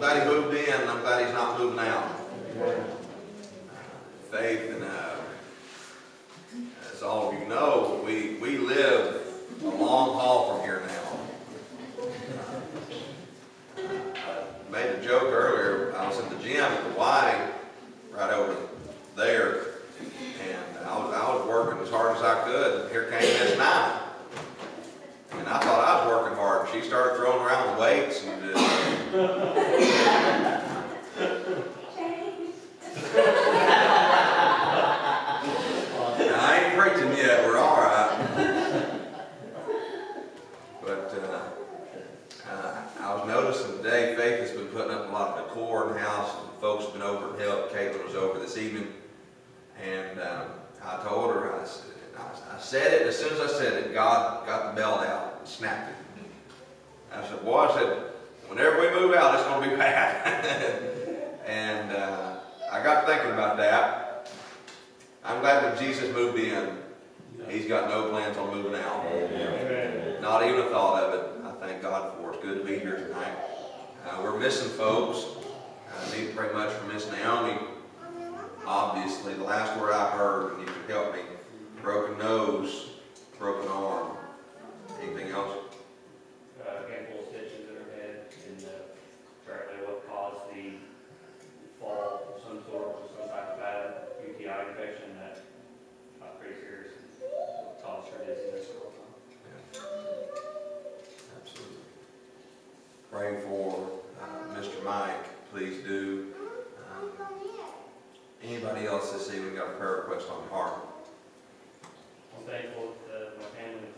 glad He moved in. and I'm glad He's not moving out. Faith and uh, as all of you know, we, we live a long haul from here now. I made a joke earlier. I was at the gym at the Y right over there, and I was, I was working as hard as I could. And here came Miss Nine. And I thought I was working hard. She started throwing around the weights and uh, I ain't preaching yet, we're all right. But, uh, uh, I was noticing today, Faith has been putting up a lot of decor in the house, and folks have been over and helped, Caitlin was over this evening. And, um, I told her, I said, I I said it, as I said it, God got the belt out and snapped it. I said, boy, I said, whenever we move out, it's gonna be bad. And, uh, I got thinking about that. I'm glad when Jesus moved in, he's got no plans on moving out. Amen. Not even a thought of it. I thank God for it. It's good to be here tonight. Uh, we're missing folks. I need to pray much for Miss Naomi. Obviously, the last word I heard, and you can help me, broken nose, broken arm. Anything else? uh, handful of stitches in her head, and uh, apparently what caused the fall of some sort was some type of bad UTI infection that got pretty serious. and Caused her dizziness for a while. Absolutely. Pray for uh, Mr. Mike, please do. Um, Anybody else this evening got a prayer request on heart? Thankful uh, that uh, my family and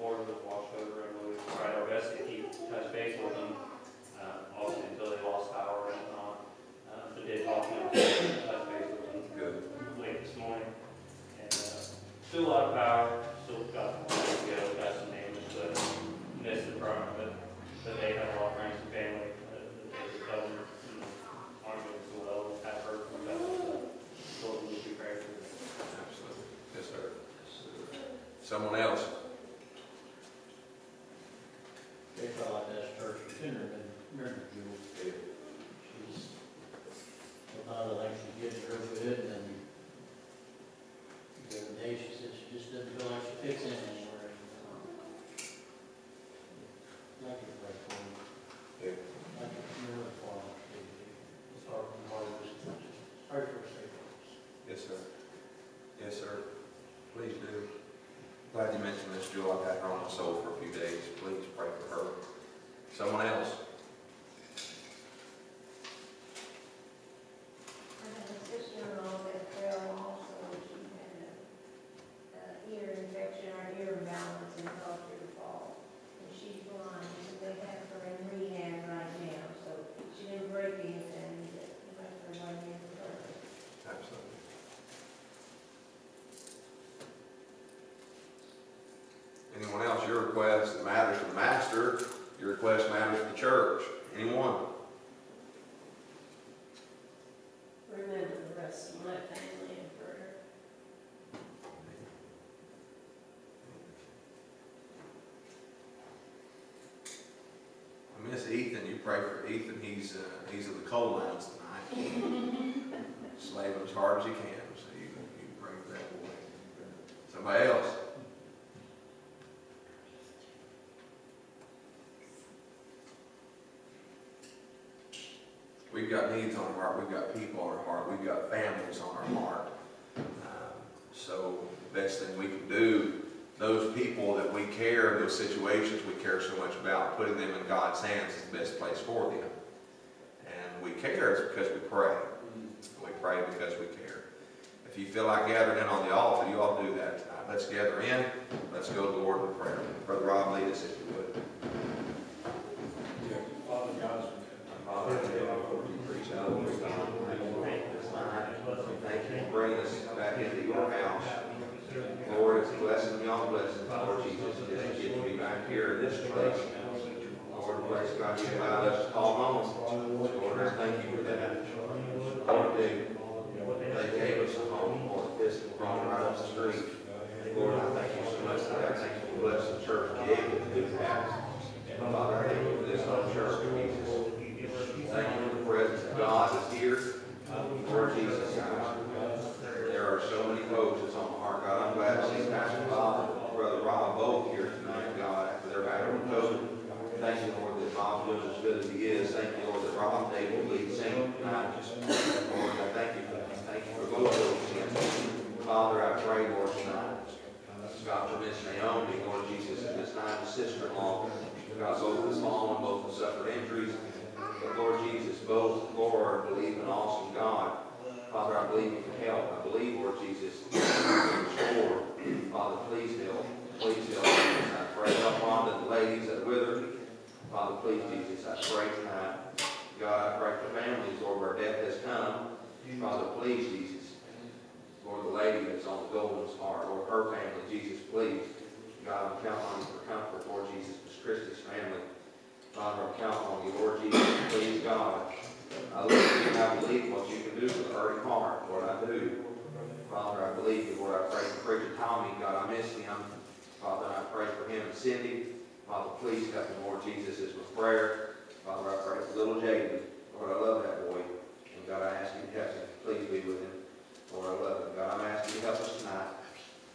Someone else? They felt like that's church considered, and remember Jewel. She's, sometimes I think she's getting real good, and then the other day she said she just doesn't feel like she fits in anywhere. Like it right for her. Yeah. Like it really for her. It's hard from hard, just, hard for her to say. Yes, sir. Yes, sir. Please do. You mentioned this, Jewel. I've had her on my soul for a few days. Please pray for her. Someone else? I have a sister-in-law that fell also, she had a, uh, ear infection or ear imbalance and caused her to fall. And she's blind, so they have her in rehab right now, so she didn't break anything, but they have her right in for her. Absolutely. Anyone else, your request that matters to the master, your request matters to the church? Anyone? Remember the rest of my family in prayer. I miss Ethan. You pray for Ethan. He's, uh, he's at the coal mines tonight. Slaving as hard as he can, so you, you pray for that boy. Somebody else? We've got needs on our heart, we've got people on our heart, we've got families on our heart. Um, So the best thing we can do, those people that we care, those situations we care so much about, putting them in God's hands is the best place for them. And we care because we pray. We pray because we care. If you feel like gathering in on the altar, you all do that tonight. Let's gather in, let's go to the Lord in prayer. Brother Rob, lead us if you would. Father God, Father, in heaven, Lord, we preach out of your God. Thank you for bringing us back into your house. Lord, it's a blessing beyond blessings, Lord Jesus, it is back here in this place. Lord, bless God, you allowed us to call home. Lord, I thank you for that. Lord, they, they gave us a home, Lord, this brought right up the street. Lord, I thank you so much for that. Thank you for blessing the church, to be able to do that. Father, I thank you for this whole church, Jesus. Thank you for the presence of God that's here. Lord Jesus, God, there are so many folks that's on my heart, God. I'm glad to see Pastor Bob and Brother Rob both here tonight, God, after COVID. Thank you, Lord, that Bob's doing as good as he is. Thank you, Lord, that Rob and Dave will lead singing tonight. Lord, I thank you for that. Thank you for both those. Father, I pray, Lord, tonight. God, for Miss Naomi, Lord Jesus, and Miss Nigel's sister-in-law. God, both has fallen, both have suffered injuries. But Lord Jesus, both, Lord, believe in awesome God. Father, I believe you can help. I believe, Lord Jesus, you can restore. Father, please help. Please help. Jesus. I pray help on the ladies that are with her. Father, please, Jesus, I pray tonight. God, I pray for families, Lord, where death has come. Father, please, Jesus. Lord, the lady that's on the Golden's heart, Lord, her family, Jesus, please. God, I'm counting on you for comfort, Lord Jesus, Miss Christie's family. Father, I'm counting on you, Lord Jesus, please, God. I look at you and I believe what you can do for the hurting heart, Lord, I do. Father, I believe you, Lord, I pray for Preacher Tommy, God, I miss him. Father, I pray for him and Cindy. Father, please help him, Lord Jesus, is my prayer. Father, I pray for little Jaden. Lord, I love that boy. And God, I ask you to help him. Please be with him. Lord, I love him. God, I'm asking you to help us tonight.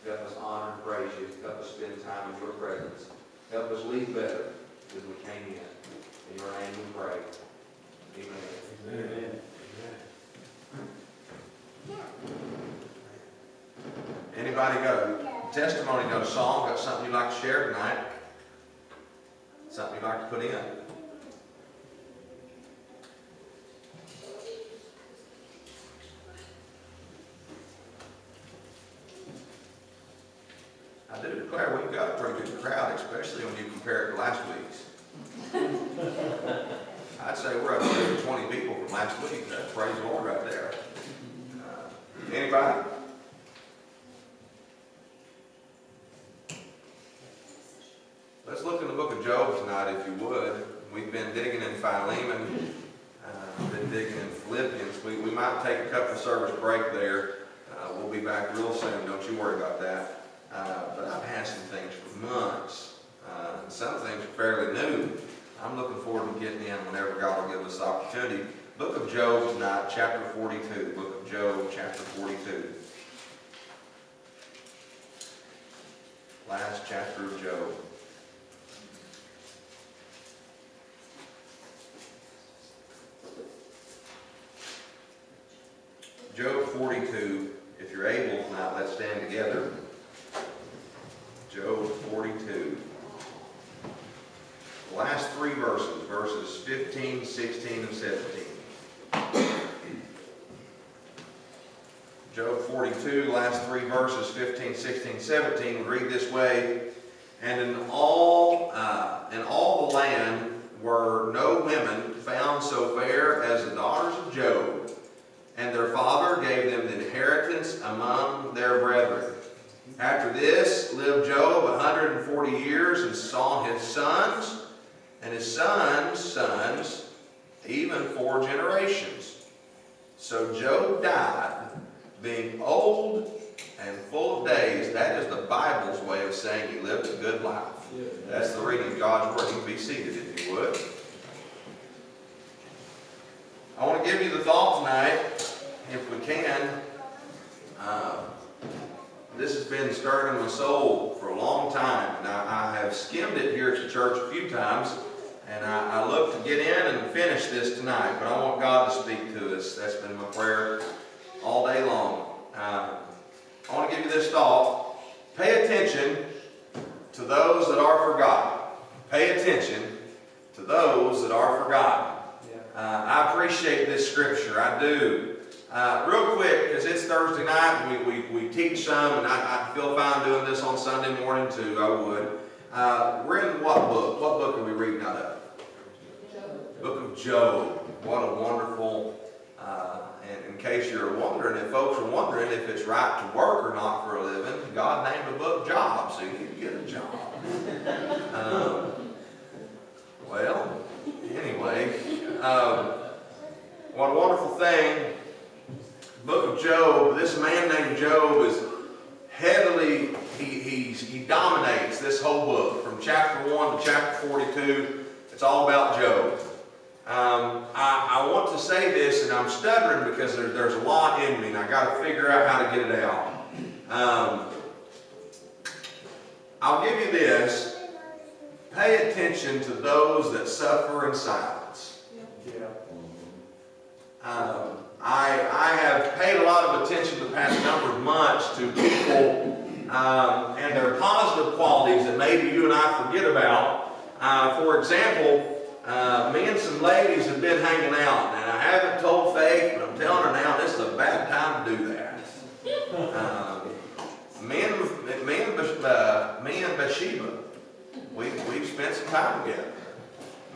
Help us honor and praise you. Help us spend time in your presence. Help us leave better than we came in. In your name we pray. Amen. Amen. Anybody got a testimony, got a song, got something you'd like to share tonight? Something you'd like to put in? I do declare we've got a pretty good crowd, especially when you compare it to last week's. I'd say we're up to twenty people from last week. That's praise the Lord right there. Uh, Anybody? Let's look in the book of Job tonight, if you would. We've been digging in Philemon, uh, been digging in Philippians. We, we might take a couple of service break there. Uh, we'll be back real soon, don't you worry about that. Uh, but I've had some things for months. Uh, some things are fairly new. I'm looking forward to getting in whenever God will give us the opportunity. Book of Job tonight, chapter 42. Book of Job, chapter 42. Last chapter of. Job 42. If you're able tonight, let's stand together. Job 42. The last three verses, verses 15, 16, and 17. Job 42, last three verses, 15, 16, 17, read this way, And in all, uh, in all the land were no women found so fair as the daughters of Job, and their father gave them the inheritance among their brethren. After this lived Job a 140 years and saw his sons, and his sons' sons, even four generations. So Job died, being old and full of days. That is the Bible's way of saying he lived a good life. That's the reading of God's Word. You can be seated if you would. I want to give you the thought tonight, if we can. Uh, this has been stirring in my soul for a long time. And I, I have skimmed it here at the church a few times. And I, I look to get in and finish this tonight. But I want God to speak to us. That's been my prayer all day long. Uh, I want to give you this thought. Pay attention to those that are forgotten. Pay attention to those that are forgotten. Uh, I appreciate this scripture. I do. Uh, real quick, because it's Thursday night, we, we, we teach some, and I, I feel fine doing this on Sunday morning too. I would. Uh, we're in what book? What book are we reading out of? Book of Job. What a wonderful. Uh, and in case you're wondering, if folks are wondering if it's right to work or not for a living, God named the book Job, so you to get a job. Um, well, anyway, um, what a wonderful thing. Book of Job, this man named Job is heavily, he, he dominates this whole book. From chapter 1 to chapter 42, it's all about Job. Um, I, I want to say this, and I'm stuttering because there, there's a lot in me, and I got to figure out how to get it out. Um, I'll give you this. Pay attention to those that suffer in silence. Um, I, I have paid a lot of attention the past number of months to people um, and their positive qualities that maybe you and I forget about. Uh, for example, uh, me and some ladies have been hanging out, and I haven't told Faith, but I'm telling her now this is a bad time to do that. Um, me and me and uh, me and Bathsheba, we we've spent some time together.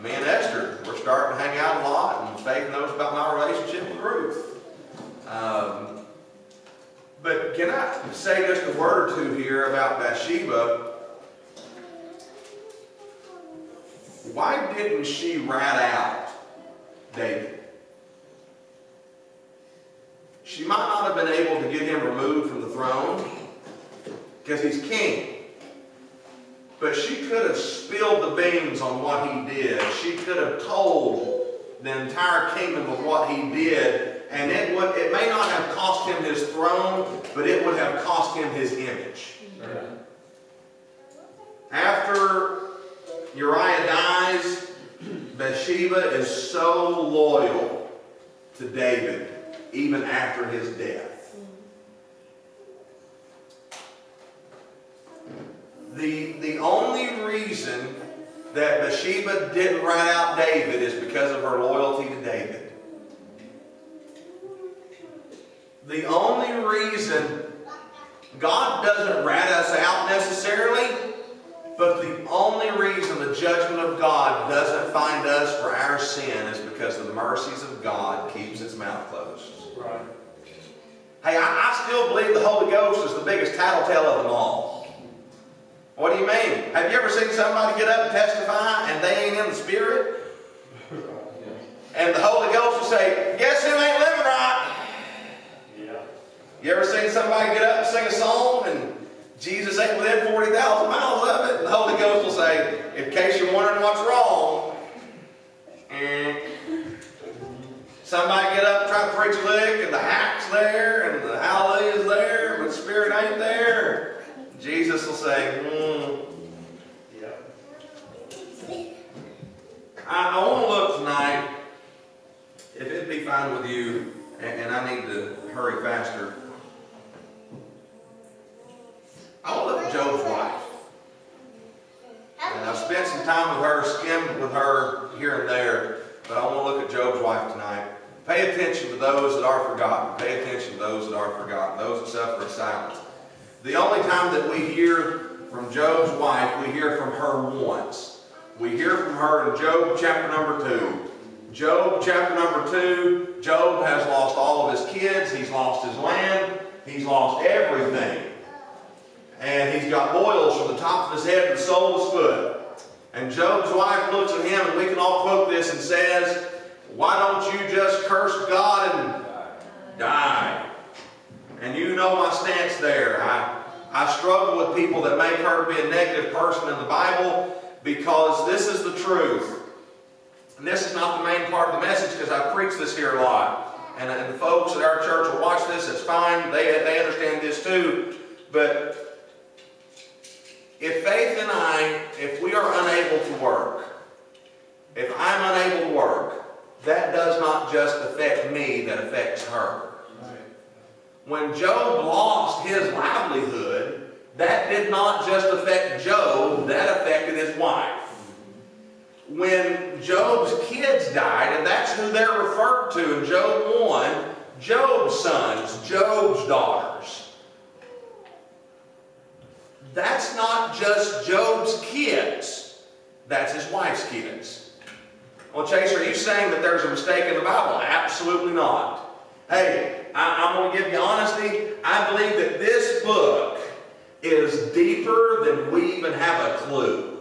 Me and Esther, we're starting to hang out a lot, and Faith knows about my relationship with Ruth. Um, but can I say just a word or two here about Bathsheba? Why didn't she rat out David? She might not have been able to get him removed from the throne because he's king. But she could have spilled the beans on what he did. She could have told the entire kingdom of what he did. And it, would, it may not have cost him his throne, but it would have cost him his image. After Bathsheba is so loyal to David, even after his death. The, the only reason that Bathsheba didn't rat out David is because of her loyalty to David. The only reason God doesn't rat us out necessarily, but the only reason the judgment of God doesn't find us for our sin is because the mercies of God keeps its mouth closed. Right. Hey, I, I still believe the Holy Ghost is the biggest tattletale of them all. What do you mean? Have you ever seen somebody get up and testify and they ain't in the Spirit? And the Holy Ghost will say, guess who ain't living right? Yeah. You ever seen somebody get up and sing a song and Jesus ain't within 40,000 miles of it. And the Holy Ghost will say, in case you're wondering what's wrong, somebody get up and try to preach a lick, and the hack's there, and the hallelujah's there, but the Spirit ain't there. Jesus will say. Mm, yep. I, I want to look tonight, if it'd be fine with you, and, and I need to hurry faster. I want to look at Job's wife. And I've spent some time with her, skimmed with her here and there, but I want to look at Job's wife tonight. Pay attention to those that are forgotten. Pay attention to those that are forgotten, those that suffer in silence. The only time that we hear from Job's wife, we hear from her once. We hear from her in Job chapter number 2. Job chapter number 2, Job has lost all of his kids, he's lost his land, he's lost everything. And he's got boils from the top of his head to the sole of his foot. And Job's wife looks at him, and we can all quote this, and says, Why don't you just curse God and die? And you know my stance there. I, I struggle with people that make her to be a negative person in the Bible because this is the truth. And this is not the main part of the message because I preach this here a lot. And, and the folks at our church will watch this, it's fine. They, they understand this too. But if Faith and I, if we are unable to work, if I'm unable to work, that does not just affect me, that affects her. When Job lost his livelihood, that did not just affect Job, that affected his wife. When Job's kids died, and that's who they're referred to in Job 1, Job's sons, Job's daughters. That's not just Job's kids. That's his wife's kids. Well, Chase, are you saying that there's a mistake in the Bible? Absolutely not. Hey, I, am going to give you honesty. I believe that this book is deeper than we even have a clue.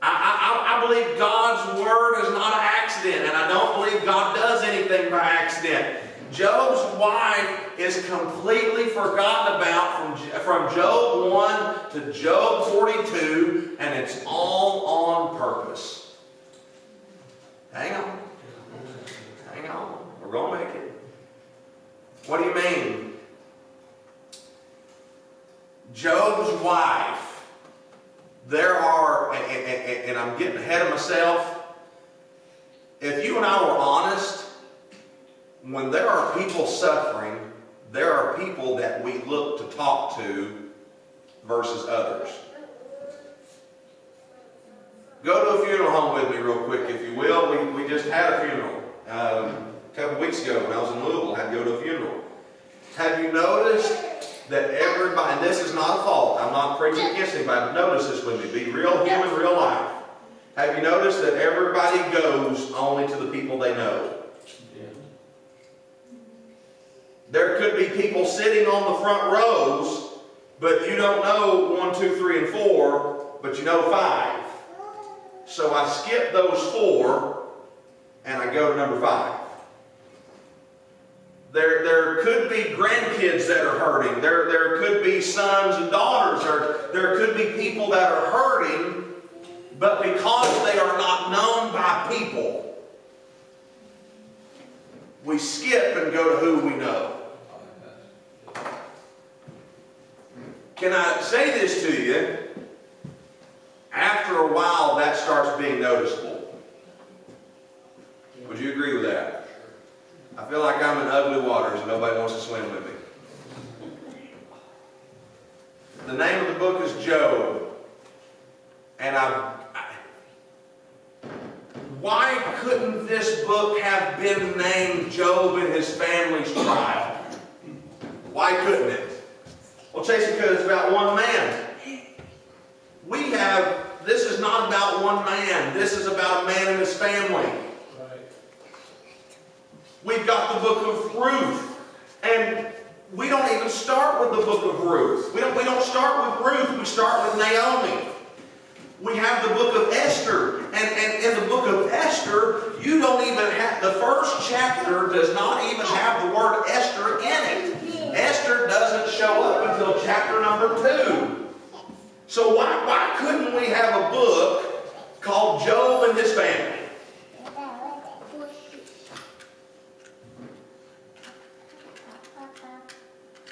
I, I, I believe God's Word is not an accident, and I don't believe God does anything by accident. Job's wife is completely forgotten about from, from Job 1 to Job 42, and it's all on purpose. Hang on. Hang on. We're going to make it. What do you mean? Job's wife, there are, and, and, and I'm getting ahead of myself. If you and I were honest, when there are people suffering, there are people that we look to talk to versus others. Go to a funeral home with me real quick, if you will. We, we just had a funeral um, a couple weeks ago when I was in Louisville. I had to go to a funeral. Have you noticed that everybody, and this is not a fault, I'm not preaching against anybody, but notice this with me. Be real human, real life. Have you noticed that everybody goes only to the people they know? There could be people sitting on the front rows, but you don't know one, two, three, and four, but you know five. So I skip those four, and I go to number five. There, there could be grandkids that are hurting. There, there could be sons and daughters. Or there could be people that are hurting, but because they are not known by people, we skip and go to who we know. Can I say this to you? After a while, that starts being noticeable. Would you agree with that? I feel like I'm in ugly waters and nobody wants to swim with me. The name of the book is Job. And I, I why couldn't this book have been named Job and his family's trial? Why couldn't it? Well, Chase, because it's about one man. We have, this is not about one man. This is about a man and his family. Right. We've got the book of Ruth. And we don't even start with the book of Ruth. We don't, we don't start with Ruth, we start with Naomi. We have the book of Esther. And, and in the book of Esther, you don't even have, the first chapter does not even have the word Esther in it. Esther doesn't show up until chapter number two. So why, why couldn't we have a book called Job and his family?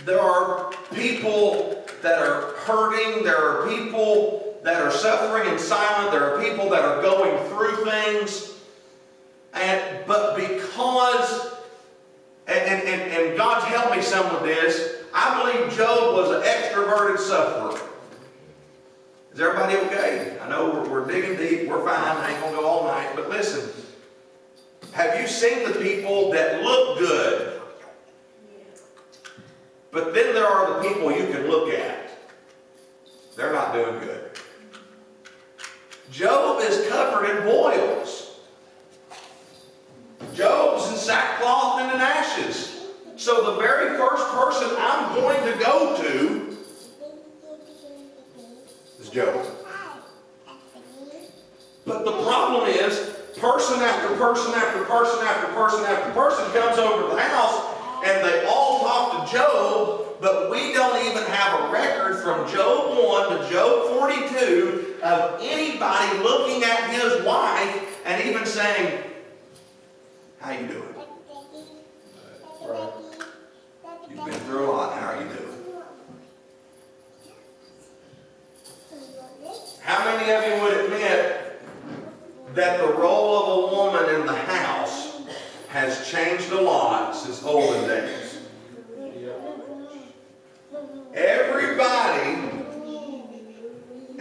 There are people that are hurting. There are people that are suffering in silence. There are people that are going through things. And but because and, and, and, and God's helped me some with this, I believe Job was an extroverted sufferer. Is everybody okay? I know we're, we're digging deep, we're fine, I ain't gonna go all night, but listen. Have you seen the people that look good but then there are the people you can look at. They're not doing good. Job is covered in boils. Job's in sackcloth and in ashes. So the very first person I'm going to go to is Job. But the problem is, person after person after person after person after person comes over to the house and they all talk to Job, but we don't even have a record from Job 1 to Job 42 of anybody looking at his wife and even saying, how you doing? Right. You've been through a lot, how are you doing? How many of you would admit that the role of a woman in the house has changed a lot since olden days? Everybody,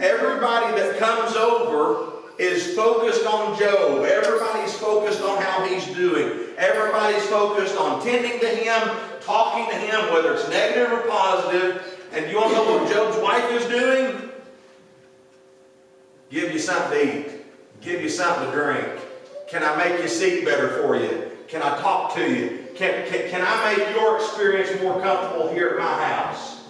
everybody that comes over is focused on Job. Everybody's focused on how he's doing. Everybody's focused on tending to him, talking to him, whether it's negative or positive. And you want to know what Job's wife is doing? Give you something to eat. Give you something to drink. Can I make your seat better for you? Can I talk to you? Can, can, can I make your experience more comfortable here at my house?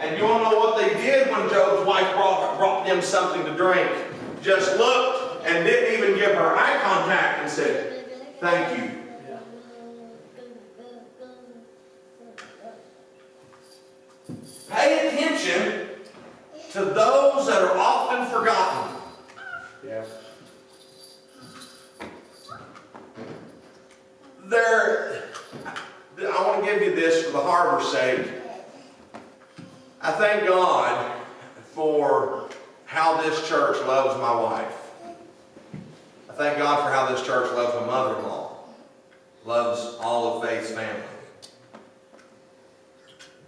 And you want to know what they did when Job's wife brought, brought them something to drink? Just looked and didn't even give her eye contact and said, Thank you. Pay attention to those that are often forgotten. Yeah. There, I want to give you this for the harbor's sake. I thank God for how this church loves my wife. I thank God for how this church loves my mother-in-law, loves all of Faith's family.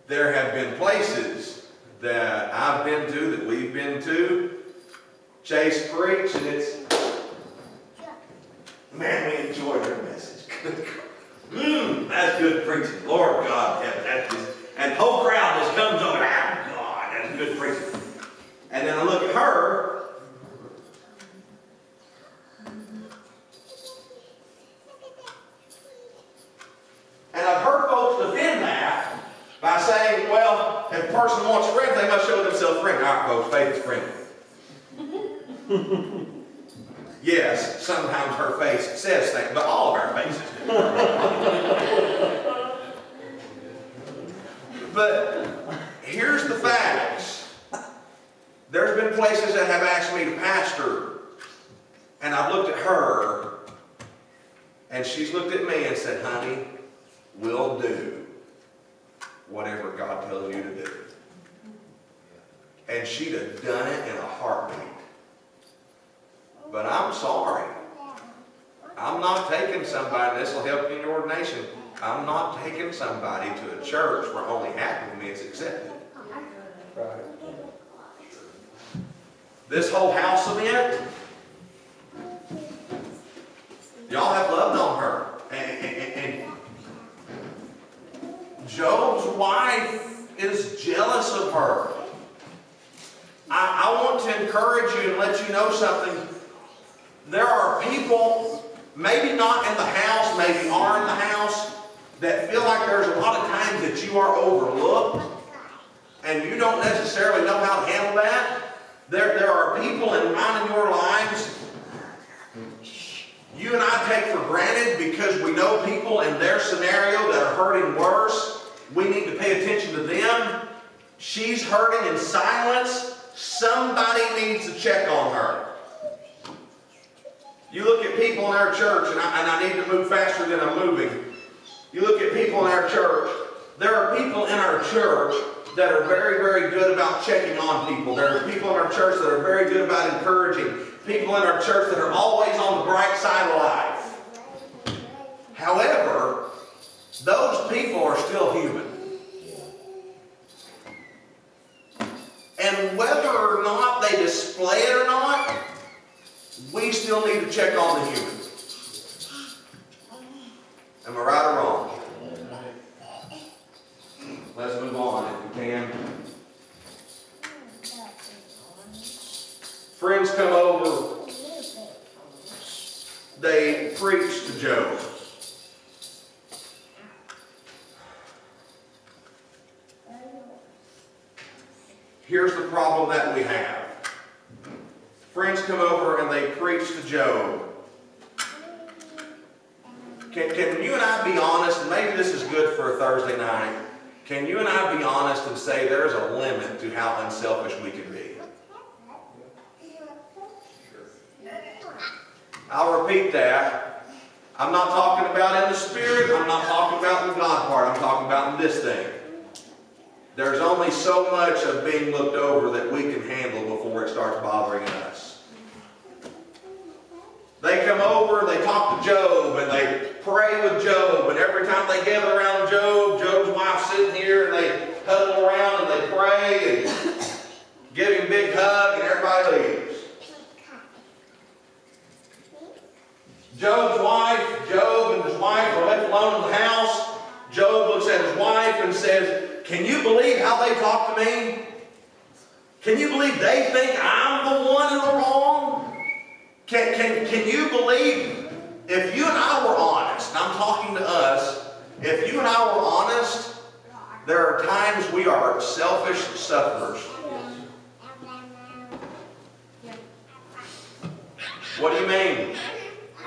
There have been places that I've been to, that we've been to, Chase preach, and it's, man, we enjoyed her message. Good Mmm, that's good preaching. Lord God, yeah, that's and the whole crowd just comes over, ah, God, that's good preaching. And then I look at her, and I've heard folks defend that by saying, well, if a person wants friends, they must show themselves friendly. All right, folks, faith is friendly. yes, sometimes her face says things, but all of our faces do. but here's the facts. There's been places that have asked me to pastor, and I've looked at her, and she's looked at me and said, honey, we'll do whatever God tells you to do. And she'd have done it in a heartbeat. But I'm sorry. I'm not taking somebody, this will help you in your ordination. I'm not taking somebody to a church where only half of me is accepted. Right. This whole house of event, y'all have loved on her. And, and, and Job's wife is jealous of her. I, I want to encourage you and let you know something. There are people, maybe not in the house, maybe are in the house, that feel like there's a lot of times that you are overlooked and you don't necessarily know how to handle that. There, there are people in mine in your lives you and I take for granted because we know people in their scenario that are hurting worse. We need to pay attention to them. She's hurting in silence. Somebody needs to check on her. You look at people in our church, and I, and I need to move faster than I'm moving. You look at people in our church, there are people in our church that are very, very good about checking on people. There are people in our church that are very good about encouraging. People in our church that are always on the bright side of life. However, those people are still human. And whether or not they display it or not, we still need to check on the human. Am I right or wrong? Let's move can. Friends come over, they preach to Job. Here's the problem that we have. Friends come over and they preach to Job. Can, can you and I be honest, maybe this is good for a Thursday night, can you and I be honest and say there's a limit to how unselfish we can be? I'll repeat that. I'm not talking about in the spirit, I'm not talking about in the God part, I'm talking about in this thing. There's only so much of being looked over that we can handle before it starts bothering us. They come over, they talk to Job, and they pray with Job, and every time they gather around Job, wife's sitting here, and they huddle around and they pray and give him a big hug, and everybody leaves. Job's wife, Job and his wife are left alone in the house. Job looks at his wife and says, Can you believe how they talk to me? Can you believe they think I'm the one in the wrong? Can, can, can you believe if you and I were honest, and I'm talking to us, if you and I were honest, there are times we are selfish sufferers. What do you mean?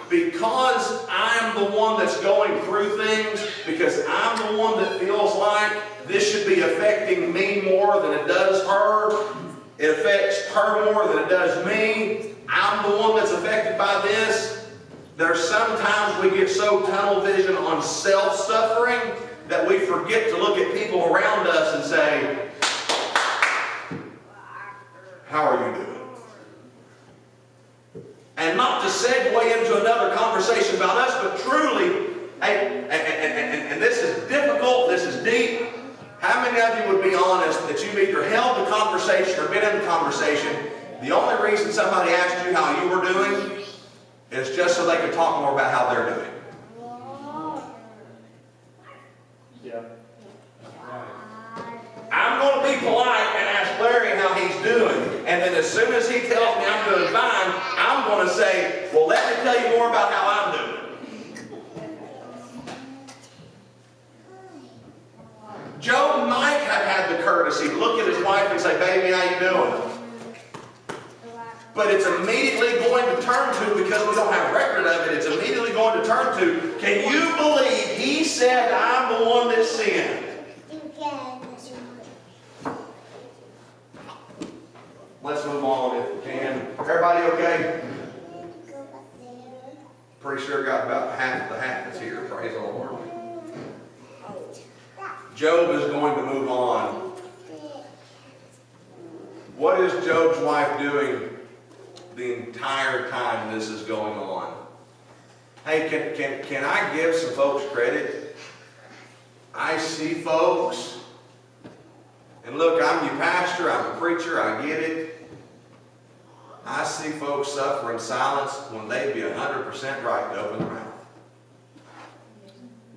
Because I'm the one that's going through things, because I'm the one that feels like this should be affecting me more than it does her, it affects her more than it does me, I'm the one that's affected by this. There's sometimes we get so tunnel vision on self-suffering that we forget to look at people around us and say, how are you doing? And not to segue into another conversation about us, but truly, hey, and, and, and, and this is difficult, this is deep. How many of you would be honest that you've either held the conversation or been in the conversation? The only reason somebody asked you how you were doing is just so they could talk more about how they're doing. Yeah. I'm going to be polite and ask Larry how he's doing. And then as soon as he tells me I'm doing fine, I'm going to say, well, let me tell you more about how I'm doing. Job might have had the courtesy to look at his wife and say, baby, how you doing? But it's immediately going to turn to, because we don't have record of it, it's immediately going to turn to, can you believe he said I'm the one that sinned? Let's move on if we can. Everybody okay? Pretty sure got about half of the half that's here. Praise the Lord. Job is going to move on. What is Job's wife doing the entire time this is going on? Hey, can, can, can I give some folks credit? I see folks, and look, I'm your pastor, I'm a preacher, I get it. I see folks suffer in silence when they'd be 100% right to open their mouth.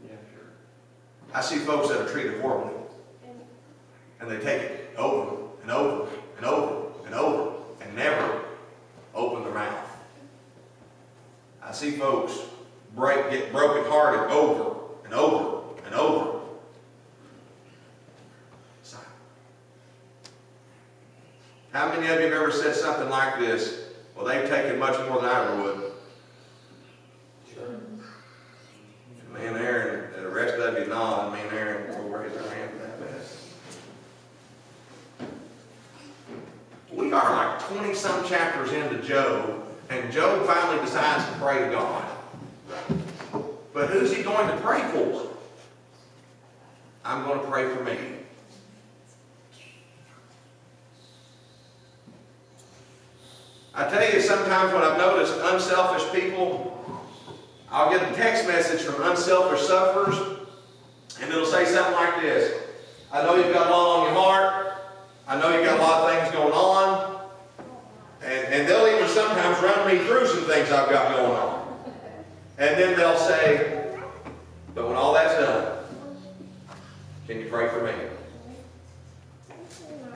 Yeah, sure. I see folks that are treated horribly. And they take it over and over and over and over and never open their mouth. I see folks break, get brokenhearted over and over and over. How many of you have ever said something like this? Well, they've taken much more than I ever would. Sure. And me and Aaron, the rest of you nod, me and Aaron will raise our hand for that mess. We are like 20 some chapters into Job, and Job finally decides to pray to God. But who's he going to pray for? I'm going to pray for me. I tell you, sometimes when I've noticed unselfish people, I'll get a text message from unselfish sufferers, and it'll say something like this. I know you've got a lot on your heart. I know you've got a lot of things going on. And, and they'll even sometimes run me through some things I've got going on. And then they'll say, but when all that's done, can you pray for me?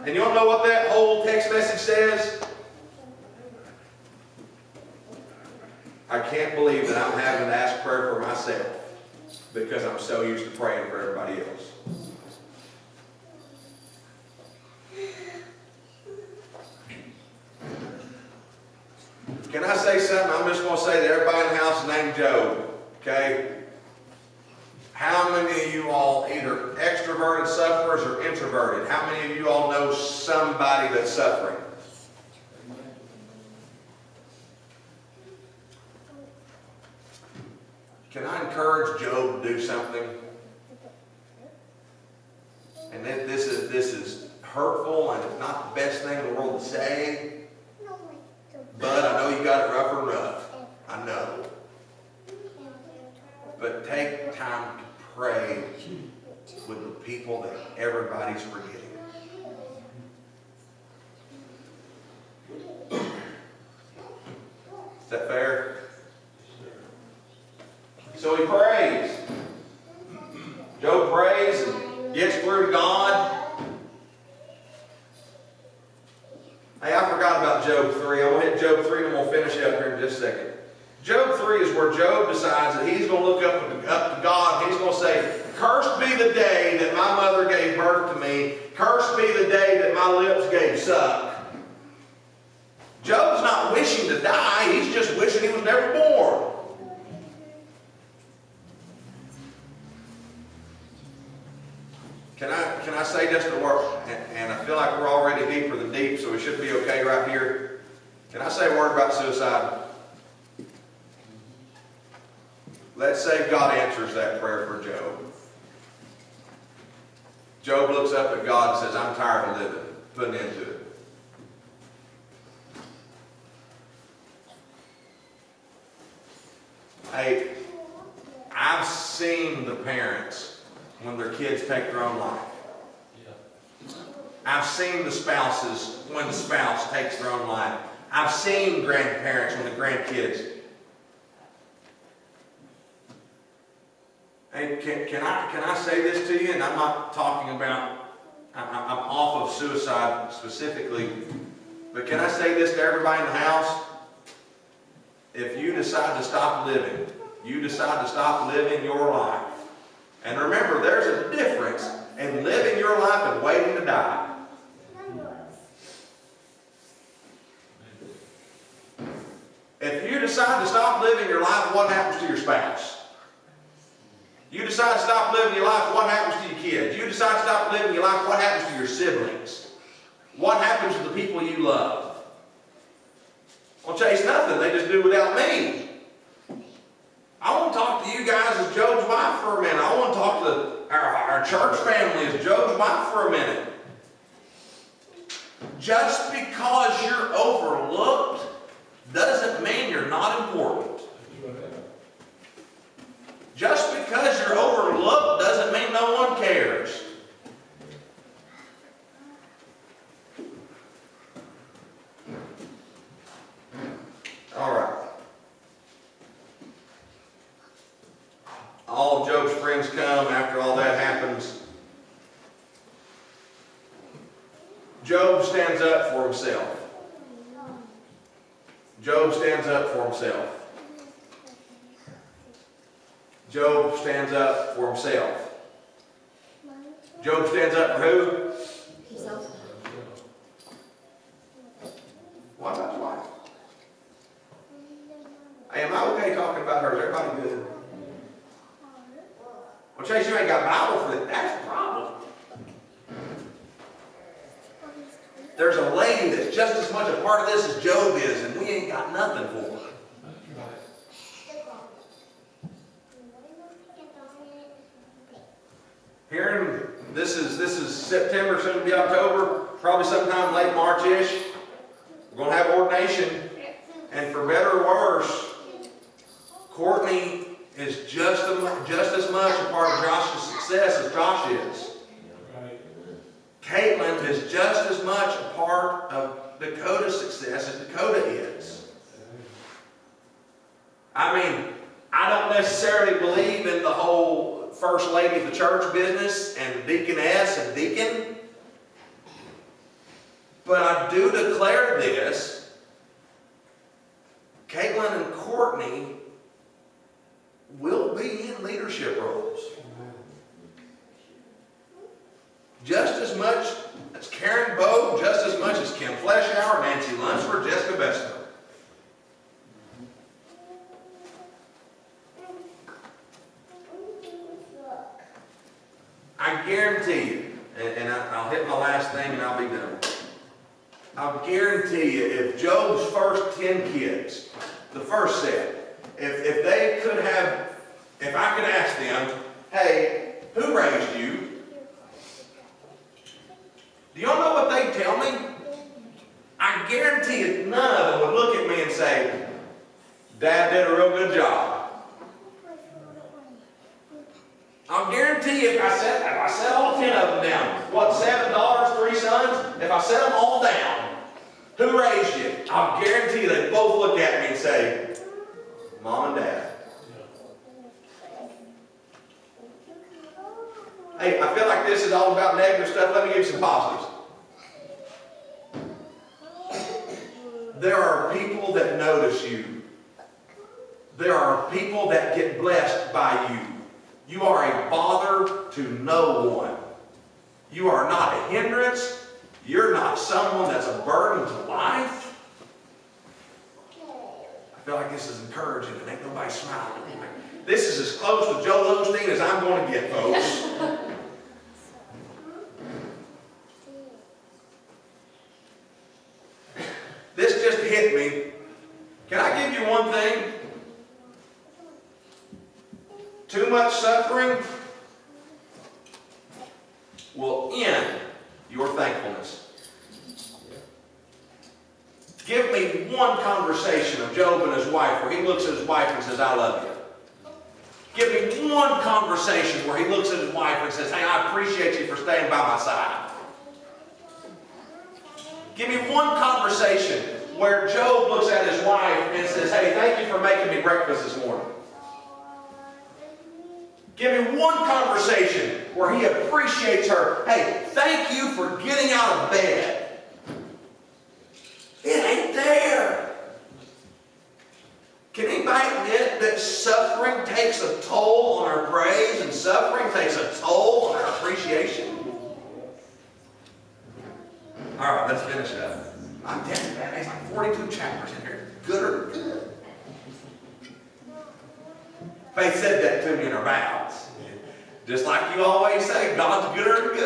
And you don't know what that whole text message says? I can't believe that I'm having to ask prayer for myself because I'm so used to praying for everybody else. Can I say something? I'm just going to say to everybody in the house named Job, okay? How many of you all either extroverted sufferers or introverted? How many of you all know somebody that's suffering? Can I encourage Job to do something? And then this is this is hurtful and it's not the best thing in the world to say. But I know you got it rough and rough. I know. But take time to pray with the people that everybody's forgetting. Is that fair? So he prays. Job prays and gets through to God. Hey, I forgot about Job 3. I will hit Job 3 and we'll finish up here in just a second. Job 3 is where Job decides that he's going to look up, up to God and he's going to say, Cursed be the day that my mother gave birth to me. Cursed be the day that my lips gave suck. Job's not wishing to die. He's just wishing he was never born. Can I, can I say just a word? And, and I feel like we're already deeper than deep, so we should be okay right here. Can I say a word about suicide? Let's say God answers that prayer for Job. Job looks up at God and says, I'm tired of living. Put an end to it. Hey, I've seen the parents when their kids take their own life. I've seen the spouses when the spouse takes their own life. I've seen grandparents when the grandkids. Hey, can, can, I, can I say this to you? And I'm not talking about, I'm, I'm off of suicide specifically, but can I say this to everybody in the house? If you decide to stop living, you decide to stop living your life. And remember, there's a difference in living your life and waiting to die. If you decide to stop living your life, what happens to your spouse? You decide to stop living your life, what happens to your kids? You decide to stop living your life, what happens to your siblings? What happens to the people you love? Well, Chase, nothing. They just do without me. I want to talk to you guys as Job's wife for a minute. I want to talk to our, our church family as Job's wife for a minute. Just because you're overlooked doesn't mean you're not important. Just because you're overlooked doesn't mean no one cares. All right. All Job's friends come after all that happens. Job stands up for himself. Job stands up for himself. Job stands up for himself. Job stands up for who? What about his wife? Am I okay talking about her? Is everybody good? Well, Chase, you ain't got Bible for that. That's the problem. There's a lady that's just as much a part of this as Job is, and we ain't got nothing for her. Here, this is, this is September, soon to be October, probably sometime late March-ish. We're gonna have ordination, and for better or worse, Courtney is just, a- just as much a part of Josh's success as Josh is. Caitlin is just as much a part of Dakota's success as Dakota is. I mean, I don't necessarily believe in the whole first lady of the church business and deaconess and deacon. But I do declare this. Caitlin and Courtney will be in leadership roles. Just as much as Karen Bowe, just as much as Kim Fleshauer, Nancy Lunsford, Jessica Bester. I guarantee you, and, and I- I'll hit my last thing and I'll be done. I'll guarantee you, if Job's first ten kids, the first set, if, if they could have, if I could ask them, hey, who raised you? Do y'all know what they'd tell me? I guarantee you, none of them would look at me and say, Dad did a real good job. I'll guarantee you if I set, if I set all ten of them down, what, seven daughters, three sons? If I set them all down, who raised you? I'll guarantee you they both look at me and say, Mom and Dad. Hey, I feel like this is all about negative stuff. Let me give you some positives. There are people that notice you. There are people that get blessed by you. You are a bother to no one. You are not a hindrance. You're not someone that's a burden to life. I feel like this is encouraging and ain't nobody smiling. This is as close to Joel Osteen as I'm going to get, folks. This just hit me. Can I give you one thing? Too much suffering will end your thankfulness. Give me one conversation of Job and his wife where he looks at his wife and says, I love you. Give me one conversation where he looks at his wife and says, Hey, I appreciate you for staying by my side. Give me one conversation where Job looks at his wife and says, Hey, thank you for making me breakfast this morning. Give me one conversation where he appreciates her. Hey, thank you for getting out of bed. It ain't there. Can anybody admit that suffering takes a toll on our praise and suffering takes a toll on our appreciation? All right, let's finish up. I'm man, there's like 42 chapters in here. Good or good. Faith said that to me in her vows. Just like you always say, God's gooder than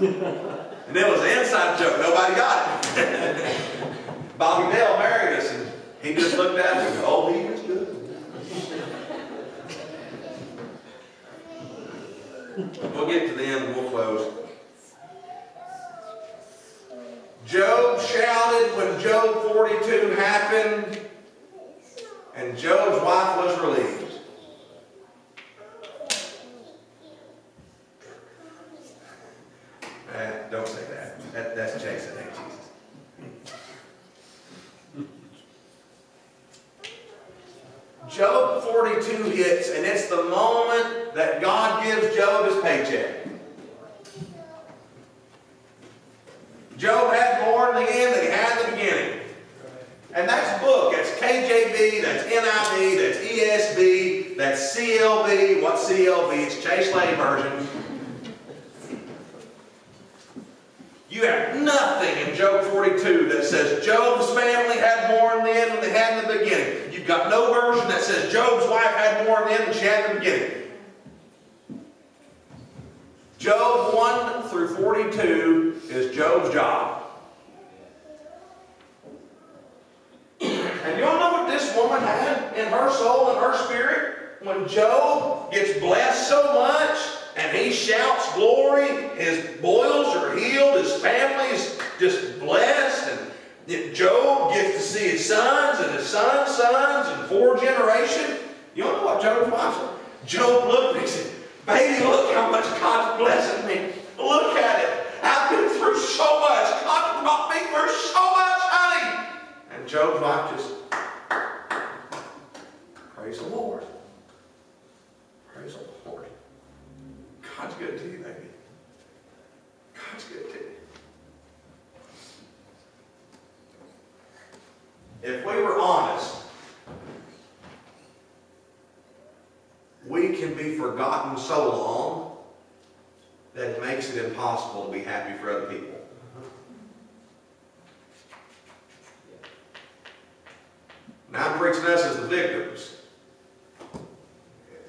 good. and it was an inside joke. Nobody got it. Bobby Dale married us, and he just looked at us and said, oh, he is good. We'll get to the end and we'll close. Job shouted when Job 42 happened, and Job's wife was relieved. Eh, don't say that. that that's Jason, ain't Jesus. Job 42 hits, and it's the moment that God gives Job his paycheck. Job had more in the end than he had in the beginning. And that's book. That's KJV, that's NIV, that's ESV, that's CLV. What's CLV? It's Chase Lane version. You have nothing in Job 42 that says Job's family had more in the end than they had in the beginning. You've got no version that says Job's wife had more in the end than she had in the beginning. Job 1 through 42 is Job's job. had in her soul and her spirit when Job gets blessed so much and he shouts glory, his boils are healed, his family's just blessed, and yet Job gets to see his sons and his sons' sons and four generations. You don't know what Job's wife said? Job looked and he said, Baby, look how much God's blessing me. Look at it. I've been through so much. Through so much, honey. And Job's wife just, praise the Lord. Praise the Lord. God's good to you, baby. God's good to you. If we were honest, we can be forgotten so long that it makes it impossible to be happy for other people. Now I'm preaching us as the victims.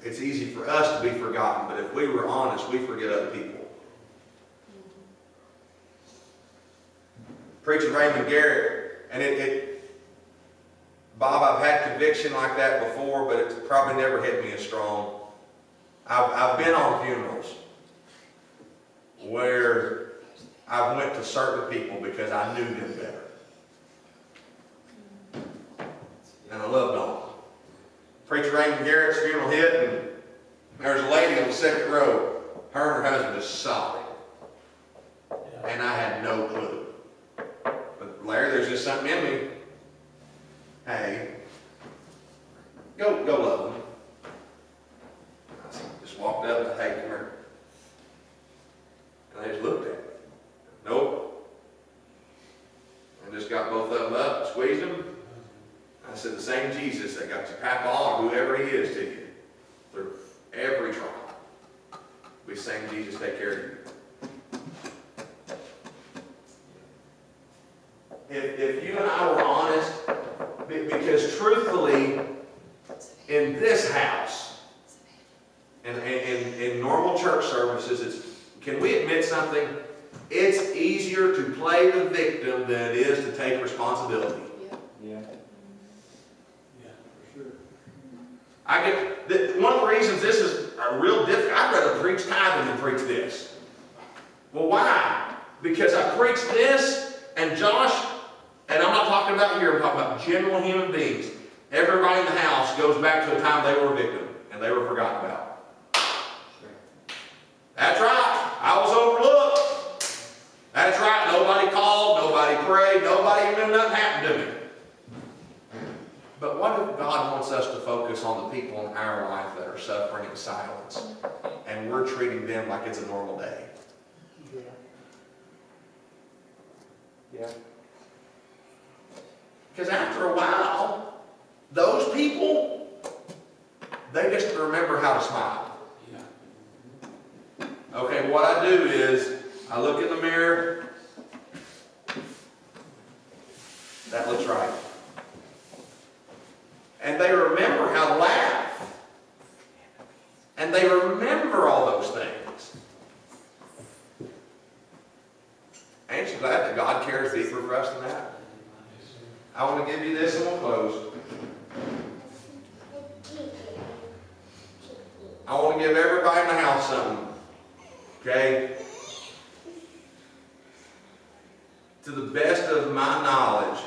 It's easy for us to be forgotten, but if we were honest, we forget other people. Raymond Garrett, and it, it, Bob, I've had conviction like that before, but it's probably never hit me as strong. I've, I've been on funerals where I went to certain people because I knew them better. And I loved on them. Preacher Raymond Garrett's funeral hit, and there's a lady on the second row. Her and her husband just sobbing. And I had no clue. But Larry, there's just something in me. Hey, go, go love them. I just walked up and hugged her. And I just looked at her. Nope. And just got both of them up, squeezed them. I said, the same Jesus that got your papa or whoever he is to you through every trial. We same Jesus take care of you. If, if you and I were honest, be- because truthfully, in this house, in, in, in normal church services, it's, can we admit something? It's easier to play the victim than it is to take responsibility. Yeah. Yeah, for sure. I get, the, one of the reasons this is a real difficult, I'd rather preach tithing than preach this. Well, why? Because I preach this, and Josh, and I'm not talking about here, I'm talking about general human beings. Everybody in the house goes back to a time they were a victim, and they were forgotten about. That's right, I was overlooked. That's right, nobody called, nobody prayed, nobody even knew nothing happened to me. But what if God wants us to focus on the people in our life that are suffering in silence, and we're treating them like it's a normal day? Yeah. Yeah. Because after a while, those people, they just remember how to smile. Okay, what I do is, I look in the mirror. That looks right. And they remember how to laugh. And they remember all those things. Ain't you glad that God cares deeper for us than that? I want to give you this and we'll close. I want to give everybody in the house something. Okay? To the best of my knowledge,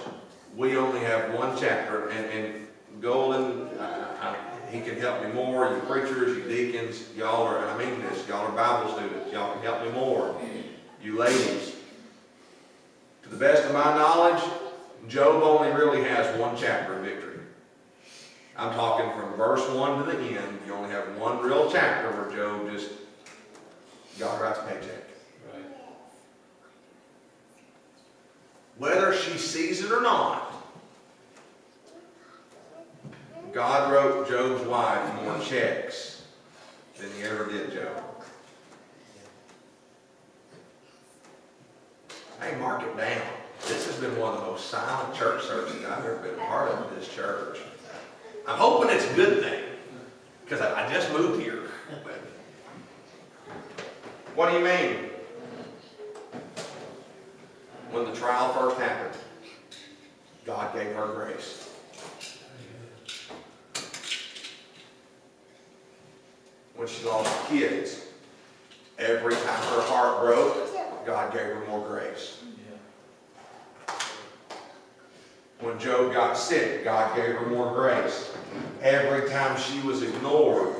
we only have one chapter, and, and Golden, uh, I, he can help me more. You preachers, you deacons, y'all are, I mean this, y'all are Bible students. Y'all can help me more. You ladies. To the best of my knowledge, Job only really has one chapter of victory. I'm talking from verse 1 to the end. You only have one real chapter where Job just, God writes a paycheck. Right. Whether she sees it or not, God wrote Job's wife more checks than he ever did Job. Hey, mark it down. This has been one of the most silent church services I've ever been a part of in this church. I'm hoping it's a good thing, because I, I just moved here. What do you mean? When the trial first happened, God gave her grace. When she lost kids, every time her heart broke, God gave her more grace. When Job got sick, God gave her more grace. Every time she was ignored,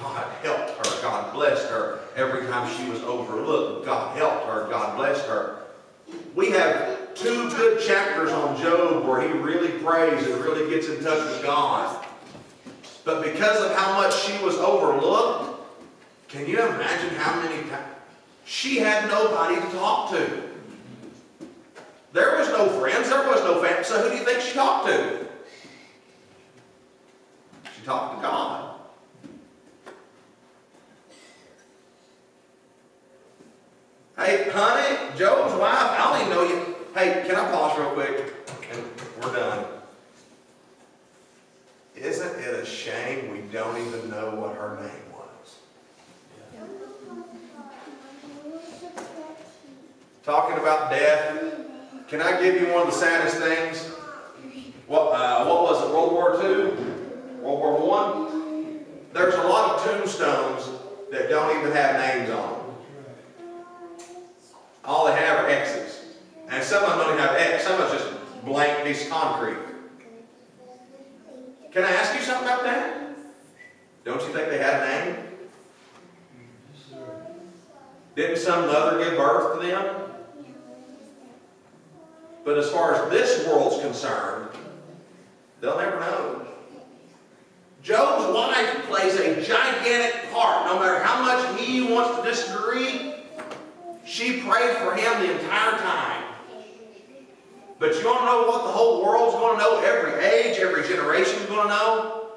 God helped her. God blessed her. Every time she was overlooked, God helped her. God blessed her. We have two good chapters on Job where he really prays and really gets in touch with God. But because of how much she was overlooked, can you imagine how many times? She had nobody to talk to. There was no friends, there was no family, so who do you think she talked to? She talked to God. Hey, honey, Job's wife, I don't even know you. Hey, can I pause real quick? And we're done. Isn't it a shame we don't even know what her name was? Talking about death, can I give you one of the saddest things? What, uh, what was it, World War II? World War One? There's a lot of tombstones that don't even have names on them. All they have are X's. And some of them don't even have X, some of it's just blank piece of concrete. Can I ask you something about that? Don't you think they had a name? Didn't some mother give birth to them? But as far as this world's concerned, they'll never know. Job's wife plays a gigantic part. No matter how much he wants to disagree, she prayed for him the entire time. But you want to know what the whole world's going to know? Every age, every generation's going to know?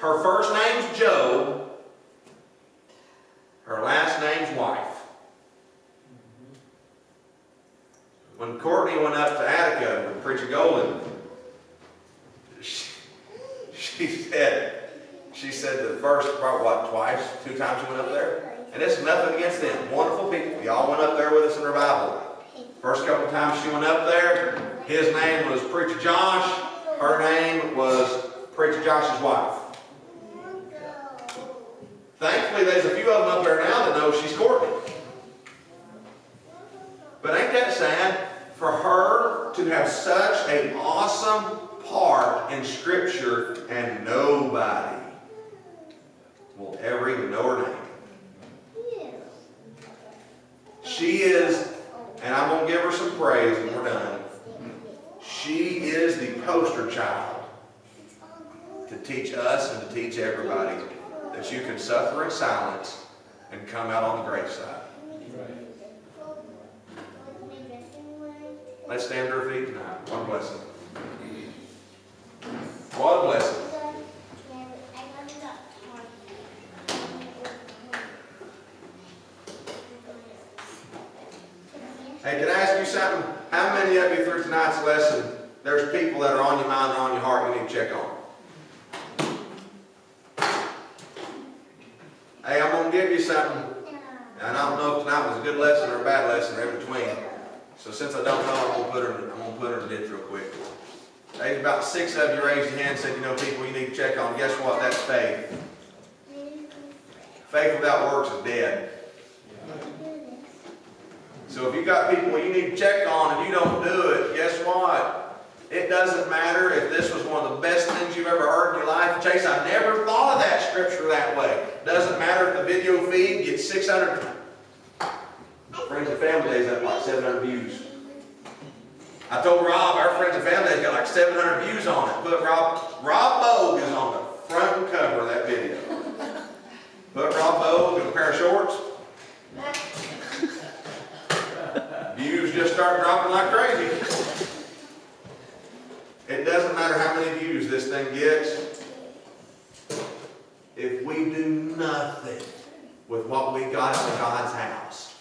Her first name's Job. Her last name's wife. When Courtney went up to Attica with Preacher Golden, she, she said, she said the first, probably what, twice, two times she went up there? And it's nothing against them. Wonderful people. Y'all went up there with us in revival. First couple times she went up there, his name was Preacher Josh. Her name was Preacher Josh's wife. Thankfully, there's a few of them up there now that know she's Courtney. But ain't that sad? For her to have such an awesome part in Scripture and nobody will ever even know her name. She is, and I'm going to give her some praise and we're done. She is the poster child to teach us and to teach everybody that you can suffer in silence and come out on the great side. Let's stand to our feet tonight. One blessing. What a blessing. Hey, can I ask you something? How many of you through tonight's lesson, there's people that are on your mind and on your heart you need to check on? Hey, I'm going to give you something. And I don't know if tonight was a good lesson or a bad lesson or in between. So since I don't know, I'm going to put her, I'm going to put her in the ditch real quick. Hey, about six of you raised your hand and said, you know, people you need to check on. Guess what? That's faith. Faith without works is dead. So if you got people you need to check on and you don't do it, guess what? It doesn't matter if this was one of the best things you've ever heard in your life. Chase, I never thought of that scripture that way. Doesn't matter if the video feed gets 600, Friends and Family Days got like 700 views. I told Rob, our Friends and Family Days got like 700 views on it. Put Rob, Rob Bogue is on the front cover of that video. Put Rob Bogue in a pair of shorts. Views just start dropping like crazy. It doesn't matter how many views this thing gets. If we do nothing with what we got in God's house,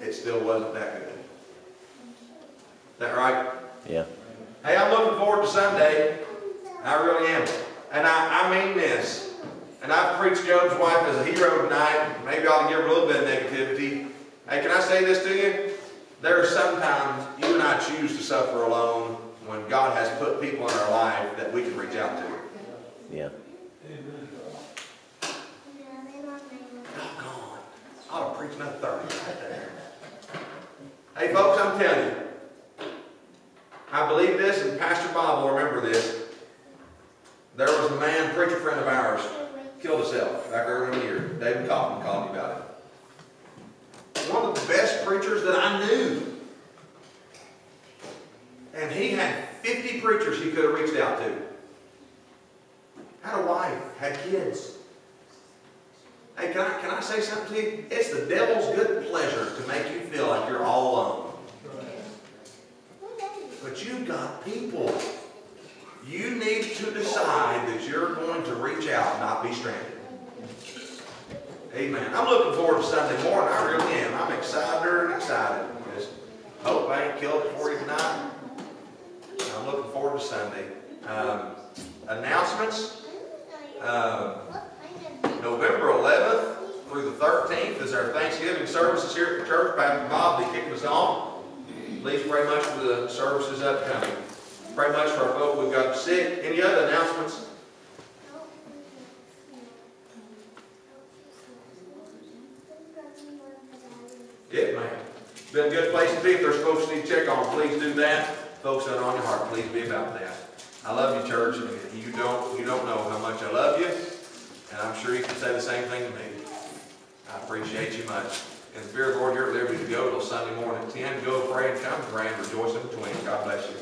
it still wasn't that good. Is that right? Yeah. Hey, I'm looking forward to Sunday. I really am. And I, I mean this. And I've preached Job's wife as a hero tonight. Maybe I ought to give her a little bit of. Hey, can I say this to you? There are sometimes you and I choose to suffer alone when God has put people in our life that we can reach out to. Yeah. Amen. Doggone. I ought to preach another 30 right there. hey, folks, I'm telling you. I believe this, and Pastor Bob will remember this. There was a man, preacher friend of ours, killed himself back early in the year. David Coffin called me about it. One of the best preachers that I knew. And he had 50 preachers he could have reached out to. Had a wife, had kids. Hey, can I, can I say something to you? It's the devil's good pleasure to make you feel like you're all alone. But you've got people. You need to decide that you're going to reach out, and not be stranded. Amen. I'm looking forward to Sunday morning. I really am. I'm excited and excited. Just hope I ain't killed it for you tonight. I'm looking forward to Sunday. Um, announcements. Um, November 11th through the 13th is our Thanksgiving services here at the church. Pastor Bob will be kicking us off. Please pray much for the services upcoming. Pray much for our folk we've got sick. Any other announcements? Yeah, man. Been a good place to be. If there's folks you need to check on, please do that. Folks that are on your heart, please be about that. I love you, church. and You don't, you don't know how much I love you. And I'm sure you can say the same thing to me. I appreciate you much. In the Spirit of the Lord, you're at liberty to go till Sunday morning at 10. Go pray and come pray and rejoice in between. God bless you.